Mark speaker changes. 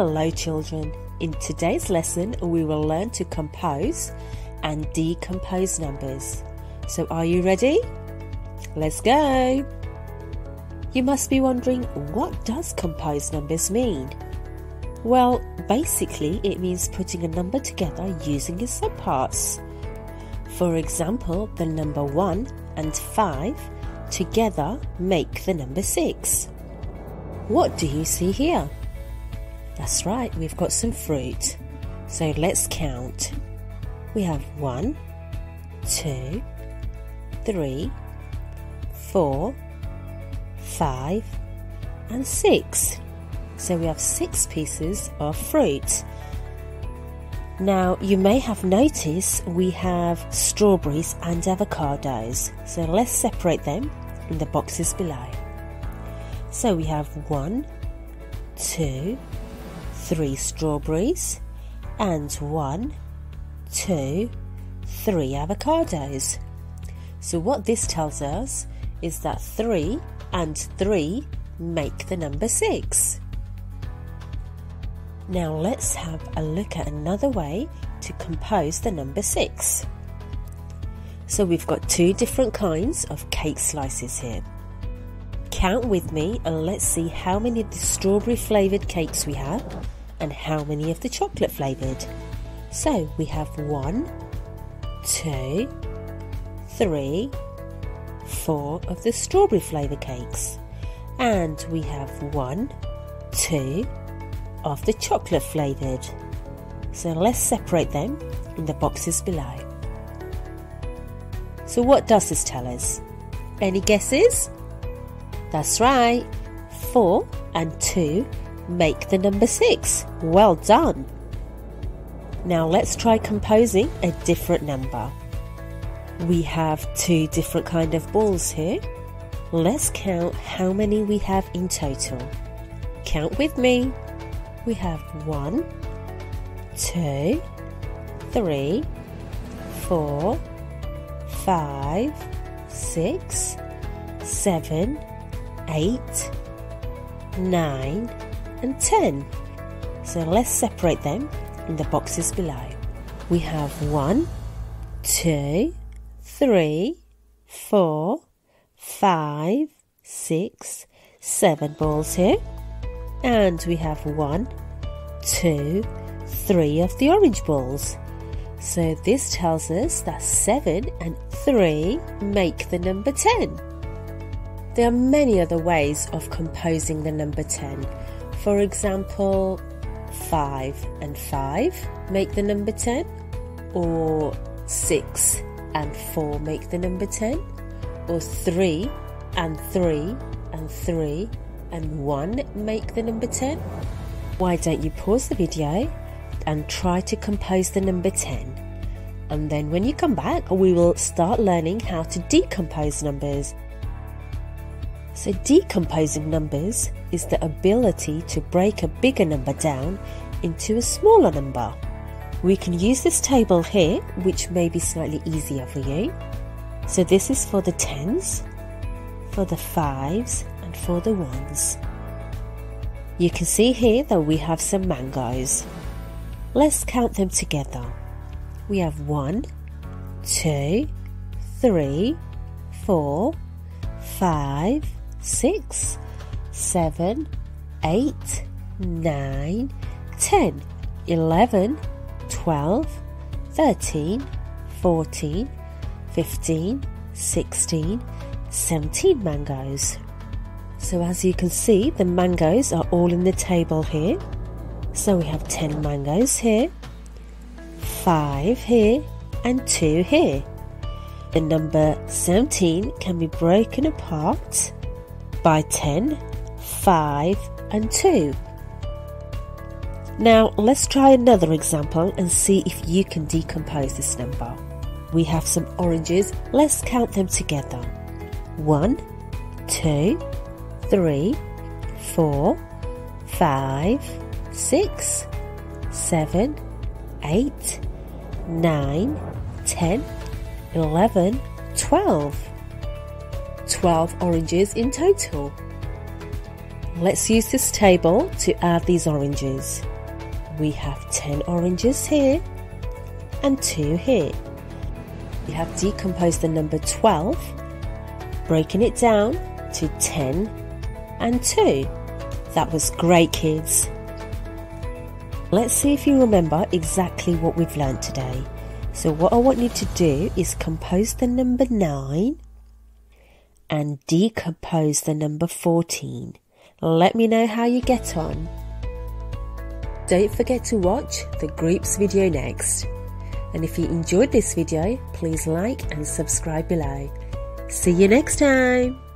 Speaker 1: Hello, children. In today's lesson, we will learn to compose and decompose numbers. So, are you ready? Let's go. You must be wondering what does compose numbers mean? Well, basically, it means putting a number together using its subparts. For example, the number 1 and 5 together make the number 6. What do you see here? That's right, we've got some fruit. So let's count. We have one, two, three, four, five, and six. So we have six pieces of fruit. Now, you may have noticed we have strawberries and avocados. So let's separate them in the boxes below. So we have one, two, three strawberries, and one, two, three avocados. So, what this tells us is that three and three make the number six. Now, let's have a look at another way to compose the number six. So, we've got two different kinds of cake slices here. Count with me and let's see how many of the strawberry flavoured cakes we have and how many of the chocolate flavoured. So we have one, two, three, four of the strawberry flavour cakes. And we have one, two of the chocolate flavoured. So let's separate them in the boxes below. So what does this tell us? Any guesses? That's right, 4 and 2 make the number 6. Well done! Now let's try composing a different number. We have two different kind of balls here. Let's count how many we have in total. Count with me. We have one, two, three, four, five, six, seven, eight, nine, and 10. So let's separate them in the boxes below. We have one, two, three, four, five, six, seven balls here. And we have one, two, three of the orange balls. So this tells us that 7 and 3 make the number 10. There are many other ways of composing the number 10. For example, 5 and 5 make the number 10, or 6 and 4 make the number 10, or 3 and 3 and 3 and 1 make the number 10. Why don't you pause the video and try to compose the number 10? And then when you come back, we will start learning how to decompose numbers. So, decomposing numbers is the ability to break a bigger number down into a smaller number. We can use this table here, which may be slightly easier for you. So, this is for the tens, for the fives, and for the ones. You can see here that we have some mangoes. Let's count them together. We have one, two, three, four, five six, seven, eight, nine, ten, eleven, twelve, thirteen, fourteen, fifteen, sixteen, seventeen mangoes. So as you can see, the mangoes are all in the table here. So we have 10 mangoes here, 5 here, and 2 here. The number 17 can be broken apart by 10, 5 and 2. Now let's try another example and see if you can decompose this number. We have some oranges, let's count them together. 1, 2, 3, 4, 5, 6, 7, 8, 9, 10, 11, 12. 12 oranges in total. Let's use this table to add these oranges. we have 10 oranges here and 2 here. We have decomposed the number 12, breaking it down to 10 and 2. That was great, kids. Let's see if you remember exactly what we've learned today. So, what I want you to do is compose the number 9 and decompose the number 14. Let me know how you get on. Don't forget to watch the group's video next. And if you enjoyed this video, please like and subscribe below. See you next time.